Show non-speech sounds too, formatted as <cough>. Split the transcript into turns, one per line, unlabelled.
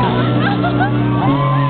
Oh, <laughs>